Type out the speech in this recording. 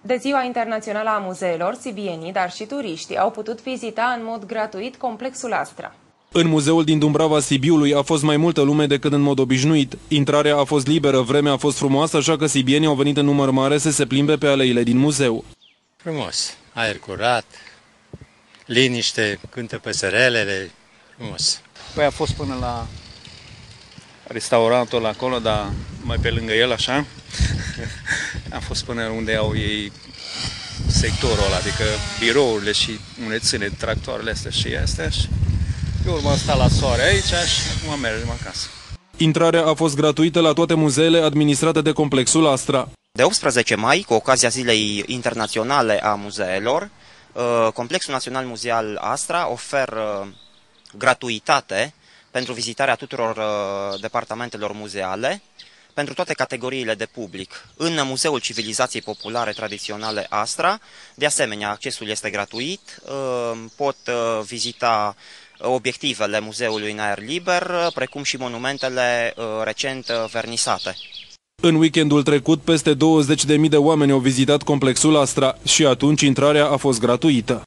De Ziua Internațională a Muzeelor, sibienii, dar și turiștii au putut vizita în mod gratuit complexul Astra. În muzeul din Dumbrava Sibiului a fost mai multă lume decât în mod obișnuit. Intrarea a fost liberă, vremea a fost frumoasă, așa că sibienii au venit în număr mare să se plimbe pe aleile din muzeu. Frumos, aer curat, liniște, cântă păsărelele, frumos. Păi a fost până la restaurantul acolo, dar mai pe lângă el așa. a fost până unde au ei sectorul ăla, adică birourile și unde ține tractoarele astea și astea. Și pe urmă sta la soare aici și acum mergem acasă. Intrarea a fost gratuită la toate muzeele administrate de complexul Astra. De 18 mai, cu ocazia Zilei Internaționale a Muzeelor, uh, Complexul Național Muzeal Astra oferă gratuitate pentru vizitarea tuturor uh, departamentelor muzeale, pentru toate categoriile de public. În Muzeul Civilizației Populare Tradiționale Astra, de asemenea, accesul este gratuit, uh, pot vizita obiectivele muzeului în aer liber, precum și monumentele recent vernisate. În weekendul trecut, peste 20.000 de oameni au vizitat complexul Astra și atunci intrarea a fost gratuită.